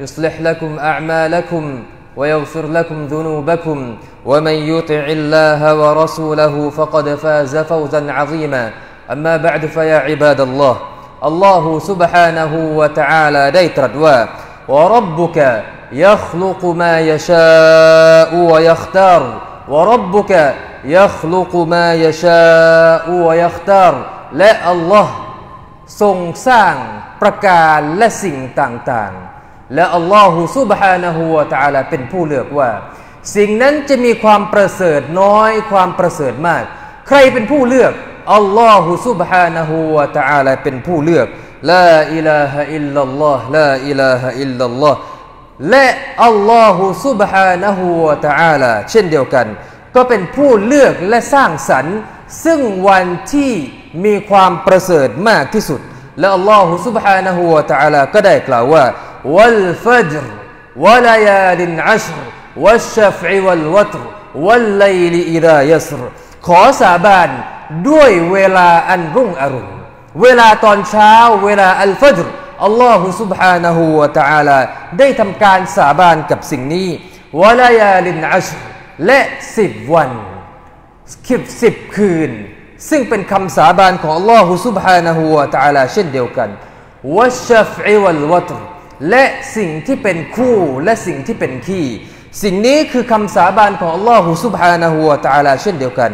يصلح لكم أعمالكم ويغفر لكم ذنوبكم ومن يطع الله ورسوله فقد فاز فوزا عظيما أما بعد فيا عباد الله الله سبحانه وتعالى ได้ตรัสว่า وربك يخلق ما يشاء ويختار وربك يخلق ما يشاء ويختار และอัลลอฮ์ทรงสร้างประการและสิ่งต่างๆ และอัลลอฮฺซุบฮานะฮูวะตะอาลาเป็นผู้เลือกว่า สิ่งนั้นจะมีความประเสริฐน้อยความประเสริฐมาก ใครเป็นผู้เลือกอัลลอฮฺซุบฮานะฮูวะตะอาลาเป็นผู้เลือกลาอิลาฮะอิลลัลลอฮ์ลาอิลาฮะอิลลัลลอฮ์และอัลลอฮฺซุบฮานะฮูวะตะอาลาเช่นเดียวกัน ก็เป็นผู้เลือกและสร้างสรรค์ ซึ่งวันที่มีความประเสริฐมากที่สุด และอัลลอฮฺซุบฮานะฮูวะตะอาลาก็ได้กล่าวว่า والفجر وليال عشر والشفع والوتر والليل إذا يسر ขอสาบานด้วยเวลาอันรุ่งอรุณเวลาตอนเช้า เวลาอัลฟัจรอัลลอฮฺ سبحانه และ تعالى ได้ทำการสาบานกับสิ่งนี้วลายาลินอัชและสิบวันสิบสิบคืน ซึ่งเป็นคำสาบานของ Allah سبحانه และ تعالى เช่นเดียวกันวัชฟอิวัลวัตร และสิ่งที่เป็นคู่และสิ่งที่เป็นขี้ สิ่งนี้คือคำสาบานของอัลลอฮฺสุบฮานะฮูวะตะาลาเช่นเดียวกัน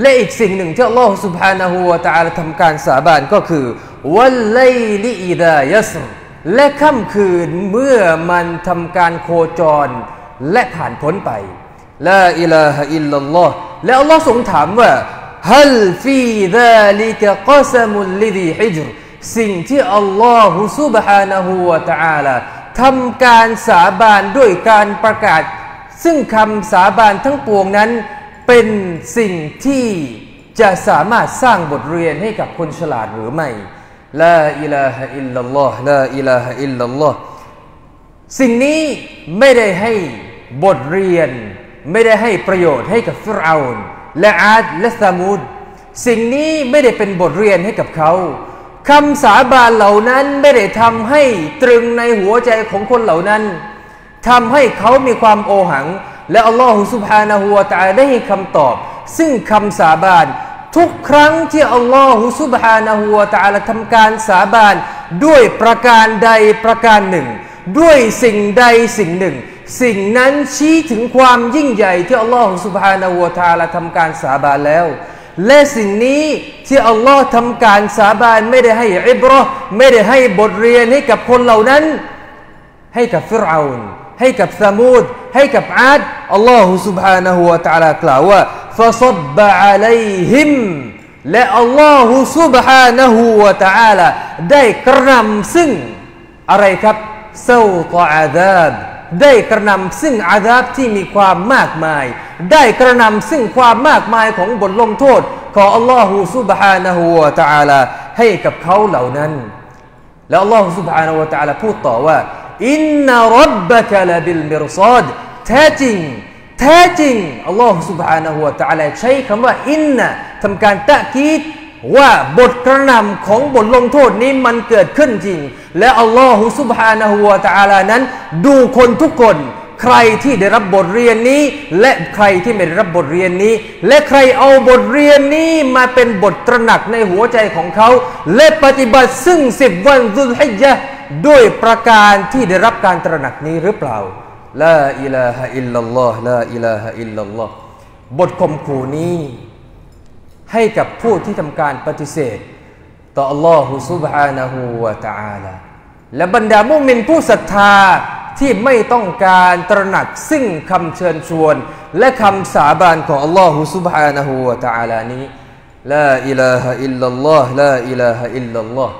และอีกสิ่งหนึ่งที่อัลลอฮฺสุบฮานะฮูวะตะาลาทำการสาบานก็คือวัลไลลิอิดายัสและค่ำคืนเมื่อมันทำการโคจรและผ่านพ้นไปละอิลาฮอิลลัลลอฮ์แล้วลอฮ์งถามว่าฮัลฟีดาลิกะกอซมุลลิดีฮิจร สิ่งที่อัลลอฮฺซุบฮานะฮูวะตะอาลาทำการสาบานด้วยการประกาศ ซึ่งคำสาบานทั้งปวงนั้น เป็นสิ่งที่จะสามารถสร้างบทเรียนให้กับคนฉลาดหรือไม่ลาอิลาฮะอิลลัลลอฮ์ลาอิลาฮะอิลลัลลอฮ์สิ่งนี้ไม่ได้ให้บทเรียน ไม่ได้ให้ประโยชน์ให้กับฟิรเอาและอาดและซามูดสิ่งนี้ไม่ได้เป็นบทเรียนให้กับเขา คำสาบานเหล่านั้นไม่ได้ทำให้ตรึงในหัวใจของคนเหล่านั้นทำให้เขามีความโอหัง และอัลลอฮฺสุบฮานาหัวตาได้ให้คำตอบ ซึ่งคำสาบานทุกครั้งที่อัลลอฮฺสุบฮานาหัวตาละทำการสาบานด้วยประการใดประการหนึ่ง ด้วยสิ่งใดสิ่งหนึ่ง สิ่งนั้นชี้ถึงความยิ่งใหญ่ที่อัลลอฮฺสุบฮานาหัวตาละทำการสาบานแล้ว และสิ่งนี้ที่อัลลอฮ์ทำการสาบานไม่ได้ให้อิบรอไม่ได้ให้บทเรียนให้กับคนเหล่านั้น ให้กับฟิรเอานให้กับซามูดให้กับอาดอัลลอฮฺ سبحانه และ تعالى กล่าวว่า فصب عليهم และอัลลอฮฺ سبحانه และ تعالى ได้กระนำซึ่งอะไรครับเซาตอาดาบ ได้กระนำซึ่งอาดาบที่มีความมากมาย ได้กระนำซึ่งความมากมายของบทลงโทษ ของอัลลอฮฺซุบฮานะฮูวะตะอาลาให้กับเขาเหล่านั้น แล้วอัลลอฮฺซุบฮานะฮูวะตะอาลาพูดต่อว่าอินนารับบะกะลาบิลมิรซอดแท้จริง แท้จริงอัลลอฮฺซุบฮานะฮูวะตะอาลาใช้คำว่าอินนะทำการตะกีด ว่าบทกระนำของบทลงโทษนี้มันเกิดขึ้นจริง และอัลลอฮฺสุบฮานะฮูวาตาลานั้น ดูคนทุกคนใครที่ได้รับบทเรียนนี้ และใครที่ไม่ได้รับบทเรียนนี้ และใครเอาบทเรียนนี้มาเป็นบทตระหนักในหัวใจของเขา และปฏิบัติซึ่งสิบวันดุลฮิยะด้วยประการที่ได้รับการตระหนักนี้หรือเปล่าลาอิลาฮะอิลลัลลอฮลาอิลาฮะอิลลัลลอฮบทข่มขู่นี้ ให้กับผู้ที่ทำการปฏิเสธ ต่ออัลลอฮฺซุบฮานะฮูวะตะอาลและบรรดามุมินผู้ศรัทธาที่ไม่ต้องการตระหนักซึ่งคำเชิญชวน และคำสาบานของอัลลอฮฺซุบฮานะฮูวะตะอาลนี้لا إله إلا الله لا إله إلا الله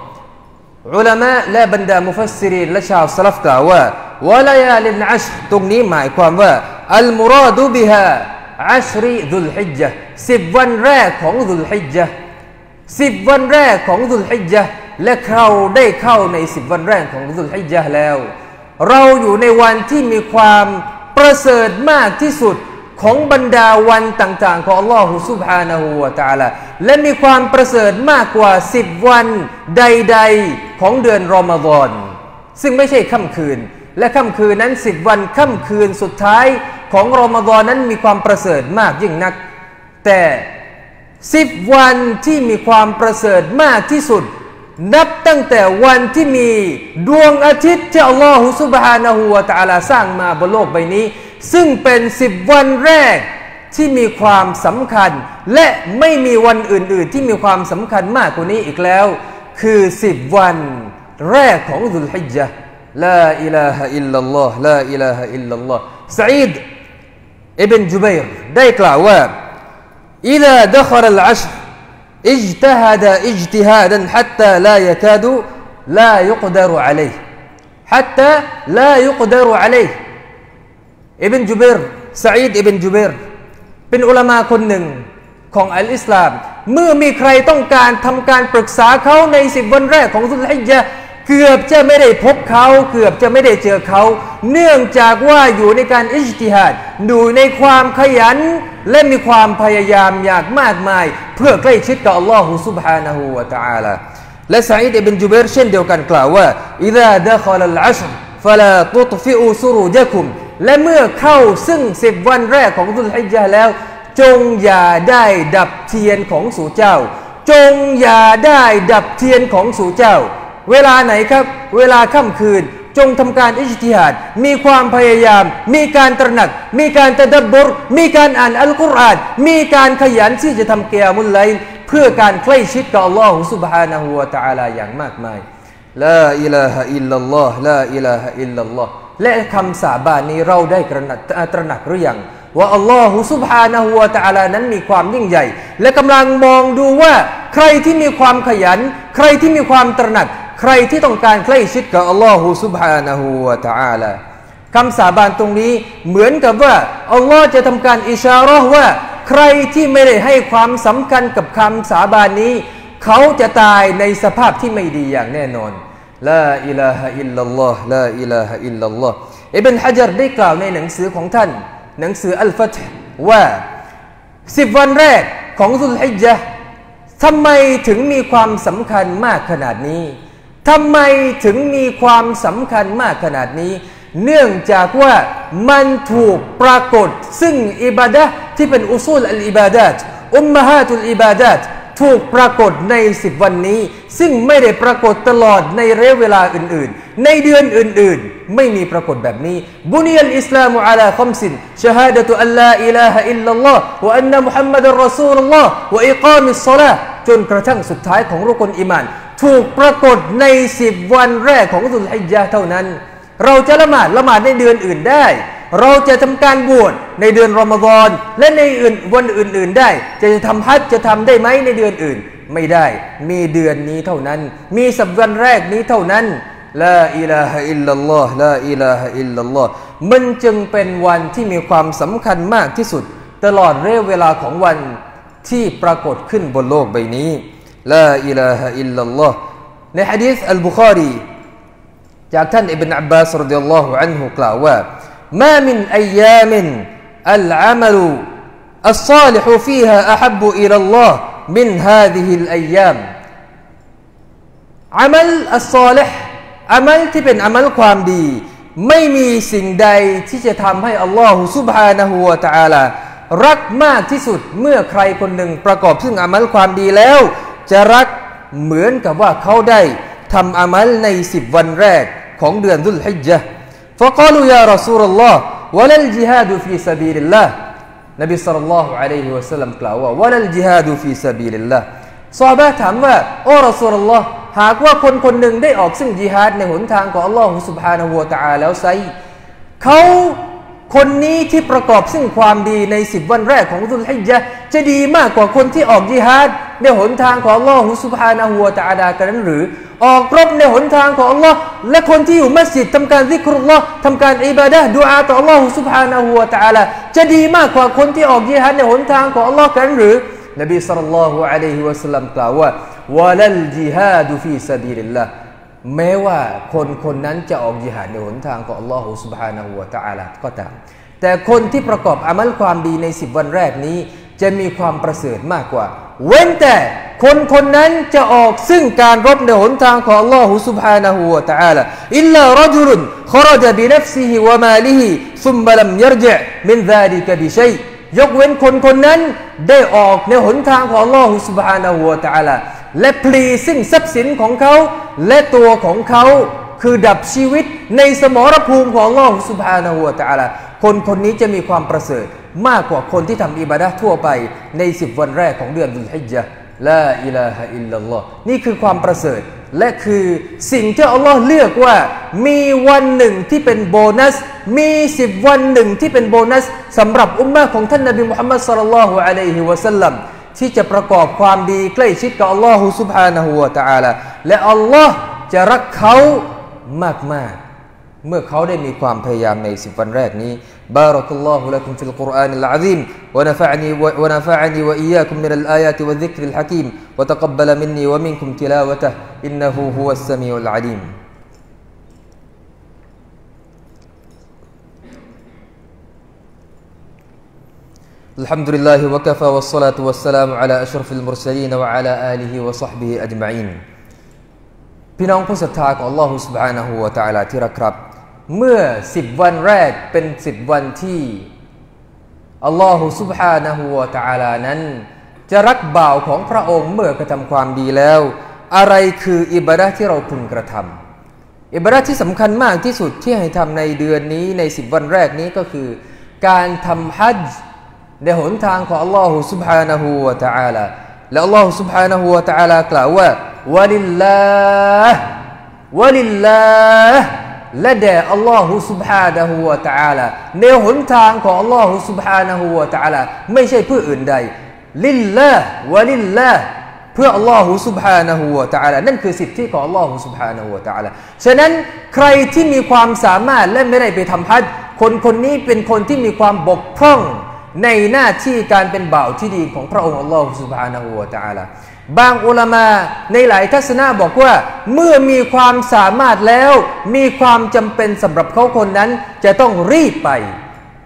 อุลามะและบรรดามุฟัสซิรินและชาวสลัฟกล่าวว่าวะลายาลินอัชตรงนี้หมายความว่าالمراد بها عشر ذي الحجةสิบวันแรกของซุลฮิจญะฮฺสิบวันแรกของซุลฮิจญะฮฺและเราได้เข้าในสิบวันแรกของซุลฮิจญะฮฺแล้ว เราอยู่ในวันที่มีความประเสริฐมากที่สุดของบรรดาวันต่างๆ ของอัลลอฮฺสุบฮานาหูวาตาลาและมีความประเสริฐมากกว่าสิบวันใด ๆของเดือนรอมฎอนซึ่งไม่ใช่ค่ำคืน และค่ำคืนนั้นสิบวันค่ำคืนสุดท้าย ของรอมฎอนนั้นมีความประเสริฐมากยิ่งนัก แต่สิบวันที่มีความประเสริฐมากที่สุด นับตั้งแต่วันที่มีดวงอาทิตย์ที่อัลลอฮฺสุบฮานาหูวาตาลาสร้างมาบนโลกใบนี้ ซึ่งเป็นสิบวันแรกที่มีความสำคัญ และไม่มีวันอื่น ๆ ที่มีความสำคัญมากกว่านี้อีกแล้ว คือสิบวันแรกของดุลฮิจจ์ลาอิลาฮะอิลลัลลอฮ์ลาอิลาฮะอิลลัลลอฮ์สัยด อิบนจุบัยรได้กล่าวว่า إذا دخل العشر اجتهد اجتهادا حتى لا يكاد لا يقدر عليه حتى لا يقدر عليه อิบนจูเบรซาอิดอิบนจูเบรเป็นอุลามาคนหนึ่งของอัลอิสลาม เมื่อมีใครต้องการทำการปรึกษาเขาในสิบวันแรกของสุลฮิจ์ เกือบจะไม่ได้พบเขา เกือบจะไม่ได้เจอเขา เนื่องจากว่าอยู่ในการอิจติฮัดอยู่ในความขยัน และมีความพยายามอยากมากมาย เพื่อใกล้ชิดกับอัลลอฮฺซุบฮานะฮูวะตะอาลาและซาอิดบินญุเบรฺเช่นเดียวกันกล่าวว่าإذا دخل العشر فلا تطفئوا سرجكمและเมื่อเข้าซึ่งสิบวันแรกของซุลฮิจญะฮฺแล้ว จงอย่าได้ดับเทียนของสู่เจ้า จงอย่าได้ดับเทียนของสู่เจ้า เวลาไหนครับ เวลาค่ำคืนจงทำการاجتهادมีความพยายาม มีการตระหนัก มีการتدبرมีการอ่านอัลกุรอานมีการขยันที่จะทำقيام الليلเพื่อการใกล้ชิดกับอัลลอฮฺสุบฮานะฮูวะตะอาลาอย่างมากมายลาอิลาฮะอิลลัลลอฮ์ลาอิลาฮะอิลลัลลอฮ์และคำสาบานนี้เราได้กระหนักตระหนักหรือยังว่าอัลลอฮฺสุบฮานะฮูวะตะอาลานั้นมีความยิ่งใหญ่ และกำลังมองดูว่า ใครที่มีความขยัน ใครที่มีความตระหนัก ใครที่ต้องการใกล้ชิดกับอัลลอฮฺสุบฮานะฮูวะตะอาลาคำสาบานตรงนี้เหมือนกับว่าอัลลอฮ์จะทำการอิชาระว่า ใครที่ไม่ได้ให้ความสำคัญกับคำสาบานนี้ เขาจะตายในสภาพที่ไม่ดีอย่างแน่นอนลาอิลาฮะอิลลัลลอฮ์ลาอิลาฮะอิลลัลลอฮ์อิบนฮะจัรได้กล่าวในหนังสือของท่าน หนังสืออัลฟัตว่าสิบวันแรกของสุลฮิจห์ทำไมถึงมีความสำคัญมากขนาดนี้ ทำไมถึงมีความสำคัญมากขนาดนี้ เนื่องจากว่ามันถูกปรากฏซึ่งอิบาดะที่เป็นأصول العبادات أمهات العباداتถูกปรากฏในสิบวันนี้ ซึ่งไม่ได้ปรากฏตลอดในระยะเวลาอื่นๆ ในเดือนอื่นๆ ไม่มีปรากฏแบบนี้بني الإسلام على خمس شهادة أن لا إله إلا الله وأن محمدا رسول الله وإقام الصلاةจนกระทั่งสุดท้ายของรุกลอิมาน ถูกปรากฏในสิบวันแรกของสุลฮิจญาเท่านั้น เราจะละหมาดละหมาดในเดือนอื่นได้ เราจะทำการบวชในเดือนรอมฎอนและในอื่นวันอื่น ๆได้ จะทำฮัจจะทำได้ไหมในเดือนอื่น ไม่ได้ มีเดือนนี้เท่านั้น มีสัปวันแรกนี้เท่านั้นลาอิลาฮะอิลลัลลอฮ์ลาอิลาฮะอิลลัลลอฮ์มันจึงเป็นวันที่มีความสำคัญมากที่สุด ตลอดเรื่อเวลาของวันที่ปรากฏขึ้นบนโลกใบนี้ ลาอิลาฮะอิลลัลลอฮ์ในฮะดีษอัลบุคารีจากท่านอิบนาอับบาสรดิยัลลอฮุอันฮุกล่าวว่า ما من أيام العمل الصالح فيها أحب إلى الله من هذه الأيام عمل الصالح อามัลที่เป็นอามัลความดี ไม่มีสิ่งใดที่จะทำให้อัลลอฮฺสุบฮานะฮูวะตะอาลารักมากที่สุดเมื่อใครคนหนึ่งประกอบซึ่งอามัลความดีแล้ว จะรักเหมือนกับว่าเขาได้ทำอามัลในสิบวันแรกของเดือนดุลฮิจญ์ فقالوا يا رسول الله วะลัลจิฮาดูฟีซาบีลิลลาห์นบีสัลลัลลอฮุอะลัยฮิวะสัลลัมกล่าวว่าวะลัลจิฮาดูฟีซาบีลิลลาห์ซอฮาบะถามว่าโอ้รอซูลุลลอฮ์หากว่าคนคนหนึ่งได้ออกซึ่งจิฮาดในหนทางของอัลลอฮฺสุบฮานาหัวตาแล้วไซเขาคนนี้ที่ประกอบซึ่งความดีในสิบวันแรกของดุลฮิจญะจะดีมากกว่าคนที่ออกจิฮาด ในหนทางของอัลลอฮฺسبحانه وتعالىกันนั้นหรือ ออกรบในหนทางของอัลลอฮ์และคนที่อยู่มัสยิดทำการذكر اللهทำการอิบาดะดูอาต่ออัลลอฮฺسبحانه وتعالىจะดีมากกว่าคนที่ออกจิฮาดในหนทางของอัลลอฮ์กันหรือนบีصلى الله عليه وسلمกล่าวว่าولا الجهاد في سبيل اللهแม้ว่าคนคนนั้นจะออกจิฮาดในหนทางของอัลลอฮฺسبحانه وتعالىก็ตาม แต่คนที่ประกอบอามัลความดีในสิบวันแรกนี้ จะมีความประเสริฐมากกว่า เว้นแต่คนคนนั้นจะออกซึ่งการรบในหนทางของ Allah สุบฮานะฮูวะตะอาลาอิลลารจุลุนขรจบินัฟซิฮิวะมาลิฮิซุมบลัมยรจมินซาดิกบิชัยยกเว้นคนคนนั้นได้ออกในหนทางของ Allah สุบฮานะฮูวะตะอาลและพลีซึ่งทรัพย์สินของเขา และตัวของเขาคือดับชีวิตในสมรภูมิของ Allah สุบฮานะฮูวะตะอาล คนคนนี้จะมีความประเสริฐมากกว่าคนที่ทำอิบาดะทั่วไปในสิบวันแรกของเดือนดุลฮิจญะละอิลาฮะอิลลัลลอฮ์นี่คือความประเสริฐ และคือสิ่งที่อัลลอฮ์เลือกว่า มีวันหนึ่งที่เป็นโบนัส มีสิบวันหนึ่งที่เป็นโบนัสสำหรับอุมมะของท่านนบีมุฮัมมัดสลลัลลอฮุอะลัยฮิวะสัลลัมที่จะประกอบความดีใกล้ชิดกับอัลลอฮ์سبحانه وتعالىและอัลลอฮ์จะรักเขามากๆ เมื่อเขาได้มีความพยายามในสิบวันแรกนี้ بارك الله لكم في القرآن العظيم ونفعني ونفعني وإياكم من الآيات والذكر الحكيم وتقبل مني ومنكم تلاوته إنه هو السميع العليم الحمد لله وكفى والصلاة والسلام على أشرف المرسلين وعلى آله وصحبه أجمعين พี่น้องผู้ศรัทธาของ Allah سبحانه และ تعالى ที่รักครับ เมื่อสิบวันแรกเป็นสิบวันที่อัลลอฮฺสุบฮานะฮูวาตะอาลานั้น จะรักบ่าวของพระองค์เมื่อกระทำความดีแล้ว อะไรคืออิบาดะที่เราพึงกระทำอิบาดะที่สำคัญมากที่สุดที่ให้ทำในเดือนนี้ในสิบวันแรกนี้ก็คือ การทำฮัจจ์ในหนทางของอัลลอฮฺสุบฮานะฮูวาตะอาลาและอัลลอฮฺสุบฮานะฮูวาตาลากล่าวว่าวะลิลลาห์วะลิลลาห์ และแด่อัลลอฮฺสุบฮานะฮูวะตะอาลาแนวหนทางของอัลลอฮฺสุบฮานะฮูวะตะอาลาไม่ใช่เพื่ออื่นใด ลิลละวะลิลละเพื่ออัลลอฮฺสุบฮานะฮูวะตะอาลานั่นคือสิทธิของอัลลอฮฺสุบฮานะฮูวะตะอาลาฉะนั้นใครที่มีความสามารถและไม่ได้ไปทำพัดคนคนนี้เป็นคนที่มีความบกพร่องในหน้าที่การเป็นบ่าวที่ดีของพระองค์อัลลอฮฺสุบฮานะฮูวะตะอาลา บางอุลามาในหลายทัศนะบอกว่า เมื่อมีความสามารถแล้ว มีความจำเป็นสำหรับเขาคนนั้นจะต้องรีบไป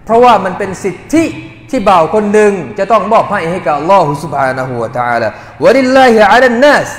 เพราะว่ามันเป็นสิทธิที่บ่าวคนหนึ่งจะต้องมอบให้ให้กับลอฮุสุบฮานะฮูวะตะอาลาวะลิลลาฮิอัลนัส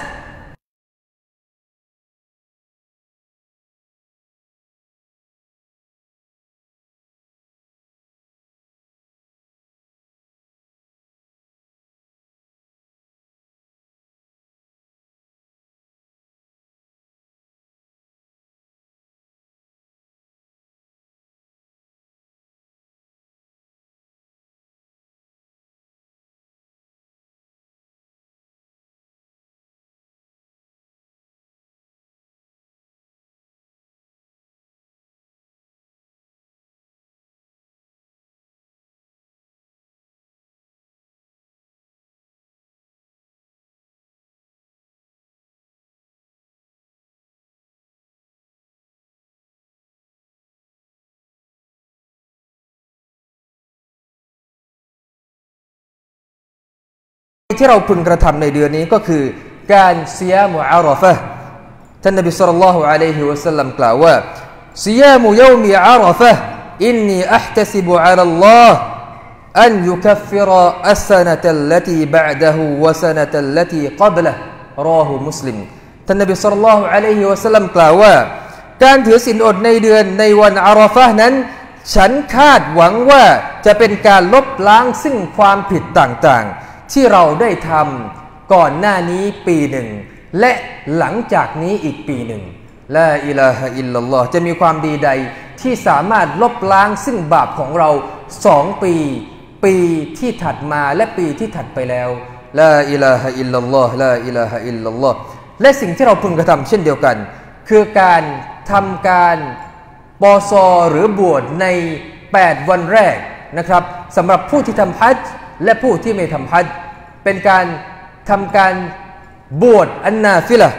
ที่เราพึงกระทำในเดือนนี้ก็คือการ صيام عرفةท่านนบีصلى الله عليه وسلمกล่าวว่าصيام يوم عرفة إني أحتسب على الله أن يكفر السنة التي بعده والسنة التي قبله رواه مسلمท่านนบีصلى الله عليه وسلمกล่าวว่า การถือศีลอดในเดือนในวันอารอฟะนั้น ฉันคาดหวังว่าจะเป็นการลบล้างซึ่งความผิดต่างๆ ที่เราได้ทำก่อนหน้านี้ปีหนึ่ง และหลังจากนี้อีกปีหนึ่งلا إله إلا اللهจะมีความดีใดที่สามารถลบล้างซึ่งบาปของเราสองปี ปีที่ถัดมาและปีที่ถัดไปแล้วلا إله إلا الله لا إله إلا اللهและสิ่งที่เราพึงกระทำเช่นเดียวกัน คือการทำการปอซอหรือบวชใน 8 วันแรกนะครับสำหรับผู้ที่ทำฮัจจ์ และผู้ที่ไม่ทำฮัจเป็นการทำการบวชالنافلة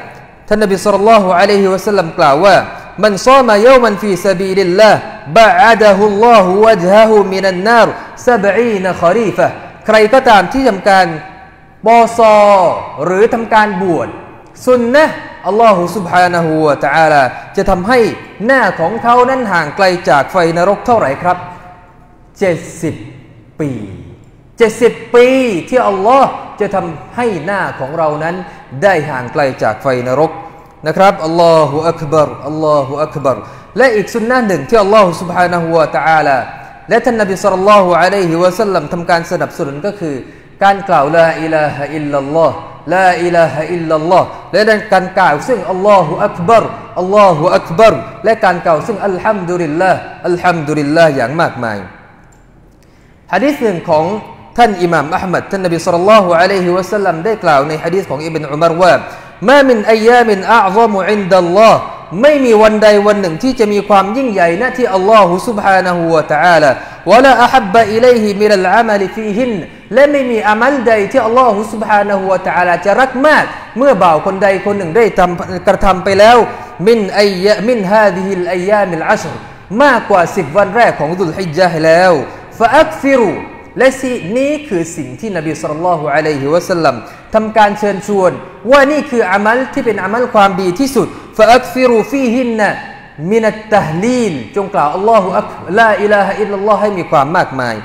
ท่านนบีصلى الله عليه وسلمกล่าวว่าمن صام يوما في سبيل الله باعد الله وجهه من النار سبعين خريفاใครก็ตามที่ทำการปอซอหรือทำการบวชสุนนะอัลลอฮฺสุบฮานะฮูวะตะอาลาจะทำให้หน้าของเขานั้นห่างไกลจากไฟนรกเท่าไหร่ครับ 70 ปี 70ปีที่อัลลอฮ์จะทำให้หน้าของเรานั้นได้ห่างไกลจากไฟนรกนะครับอัลลอฮฺอักบารอัลลอฮฺอักบารและอีกสุนนะหนึ่งที่อัลลอฮฺ سبحانه และ تعالى และท่านนบีสุลต่านละฮ์อะลัยฮิวะสัลลัมทำการสนับสนุนก็คือ การกล่าวลาอิลาฮะอิลลัลลอฮ์ลาอิลาฮะอิลลัลลอฮ์และการกล่าวซึ่งอัลลอฮฺอักบารอัลลอฮฺอักบารและการกล่าวซึ่งอัลฮัมดุลิลลาห์อัลฮัมดุลิลลาห์อย่างมากมายฮะดีษหนึ่งของ ท่านอิหม่ามอัลมัดท่านนบีสุลต่านละฮ์อะลัยฮิวะสัลลัมได้กล่าวในฮะดีษของอิบนุอุมารว่ามามินอายามินอัลซอมุอินดัลลอฮ์ไม่มีวันใดวันหนึ่งที่จะมีความยิ่งใหญ่ณที่อัลลอฮฺ سبحانه และ تعالى วะลาอัฮับบะอิเลฮิมิลัลอามัลฟีฮินและไม่มีอามัลใดที่อัลลอฮฺ سبحانه และ تعالى จะรักมาก เมื่อบ่าวคนใดคนหนึ่งได้ทำกระทำไปแล้วมินอายะมินฮาดิฮิลอายามิลอัชรมากกว่าสิบวันแรกของดุลฮิจญะแล้วฟะอักฟิรุ และสิ่งนี้คือสิ่งที่นบีصلى الله عليه وسلمทำการเชิญชวน ว่านี่คืออามัลที่เป็นอามัลความดีที่สุดفأكثروا فيهنมินัตตะลีลจงกล่าวอัลลอฮฺอักลาอิลาฮะอิลลัลลอฮ์ให้มีความมากมาย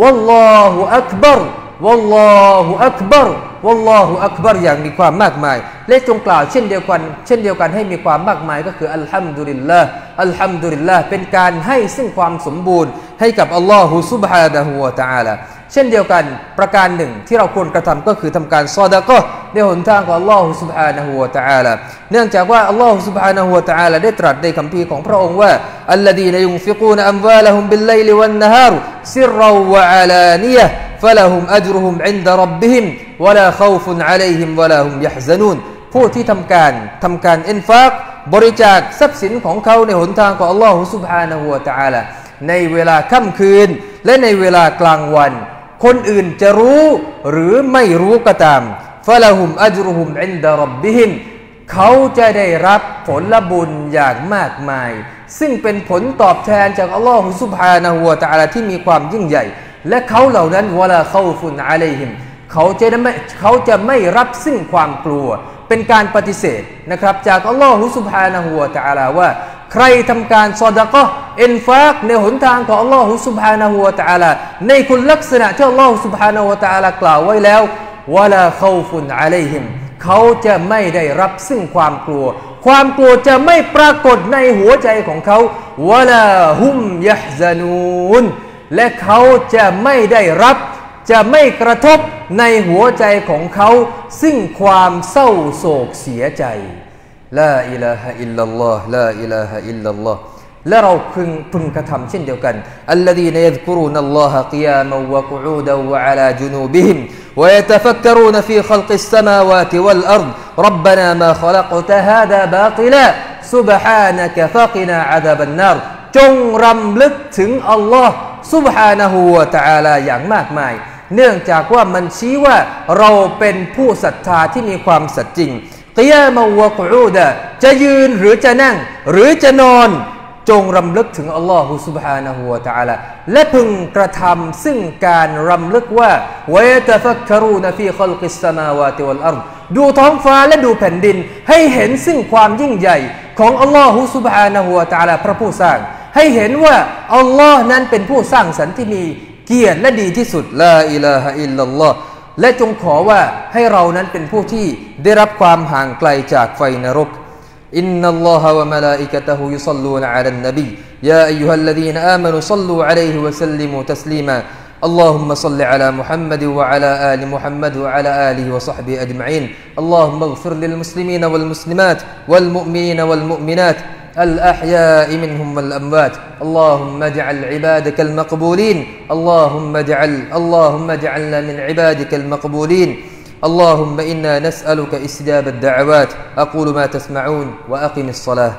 วัลลอฮฺอักบารวัลลอฮฺอักบารวัลลอฮฺอักบารอย่างมีความมากมาย และจงกล่าวเช่นเดียวกัน เช่นเดียวกันให้มีความมากมายก็คืออัลฮัมดุลิลลาห์อัลฮัมดุลิลลาห์เป็นการให้ซึ่งความสมบูรณ์ ให้กับอัลลอฮฺซุบฮานะฮูวะ تعالى เช่นเดียวกันประการหนึ่งที่เราควรกระทำก็คือทำการซอดะก็ในหนทางของอัลลอฮฺ سبحانه และ تعالى เนื่องจากว่าอัลลอฮฺ سبحانه และ تعالى ได้ตรัสในคำพีของพระองค์ว่าอัลลดีนยุงฟิกูนอัมวาลฮุมบิลไลลวันนฮารุซิรรวะอาลานียะ فلهم أجرهم عند ربهم ولا خوف عليهم ولا هم يحزنون ผู้ที่ทำการทำการอินฟากบริจาคทรัพย์สินของเขาในหนทางของอัลลอฮฺ سبحانه และ تعالى ในเวลาค่ำคืน และในเวลากลางวัน คนอื่นจะรู้หรือไม่รู้ก็ตามฟะละหุมอัจรุหุมอินดารบบิฮิมเขาจะได้รับผลบุญอย่างมากมาย ซึ่งเป็นผลตอบแทนจากอัลลอฮฺสุบฮานะฮูวะตะอาลาที่มีความยิ่งใหญ่ และเขาเหล่านั้นวลาเขาฟุนอะลัยฮิมเขาจะไม่เขาจะไม่รับซึ่งความกลัว เป็นการปฏิเสธนะครับ จากอัลลอฮฺสุบฮานะฮูวะตะอาลาว่า ใครทำการซอดะก็เอ็นฟากในหนทางของอัลลอฮฺสุบฮานาหัวตะอาลาในคุณลักษณะที่อัลลอฮฺสุบฮานาหัวตะอาลากล่าวไว้แล้ววะลาเขาฟุนอะลัยฮิมเขาจะไม่ได้รับซึ่งความกลัว ความกลัวจะไม่ปรากฏในหัวใจของเขาวะลาฮุมยะฮซานูนและเขาจะไม่ได้รับ จะไม่กระทบในหัวใจของเขา ซึ่งความเศร้าโศกเสียใจ ลาอิลาฮะอิลลัลลอฮ์ลาอิลาฮะอิลลัลลอฮ์และเราพึงพึงกระทำเช่นเดียวกันอัลลดีนยั يذكرون الله قياما وقعودا وعلى جنوبهم ويتفكرون في خلق السماوات والأرض ربنا ما خلقت هذا باطلا سبحانك فقنا عذاب النار จงรำลึกถึงอัลลอฮ์ سبحانه และ تعالى อย่างมากมาย เนื่องจากว่ามันชี้ว่าเราเป็นผู้ศรัทธาที่มีความสัตย์จริง กิยามาวะกูดะจะยืนหรือจะนั่ง หรือจะนอนจงรำลึกถึงอัลลอฮฺสุบฮานะฮูวะตะอาลาและพึงกระทำซึ่งการรำลึกว่าวายตะฟักรูนฟีขลกิสมาวาติวัลอัรดูท้องฟ้าและดูแผ่นดิน ให้เห็นซึ่งความยิ่งใหญ่ของอัลลอฮฺสุบฮานะฮูวะตะอาลาพระผู้สร้าง ให้เห็นว่าอัลลอฮ์นั้นเป็นผู้สร้างสรรค์ที่มีเกียรติและดีที่สุดละอิลาฮะอิลลัลลอฮ์ และจงขอว่าให้เรานั้นเป็นผู้ที่ได้รับความห่างไกลจากไฟนรกอินนัลลอฮะวะมะลาอิกะตะฮุยุศ็อลลูนอะลันนบียาอัยยูฮัลลดีนอามานุศ็อลลูอะลัยฮิวะซัลลิมูตัสลีมา اللهم صل على محمد وعلى آل محمد وعلى آله وصحبه أجمعين اللهم اغفر للمسلمين والمسلمات والمؤمنين والمؤمنات الأحياء منهم والأموات. اللهم اجعل عبادك المقبولين. اللهم اجعل اللهم اجعلنا من عبادك المقبولين. اللهم إنا نسألك استجاب الدعوات. أقول ما تسمعون وأقم الصلاة.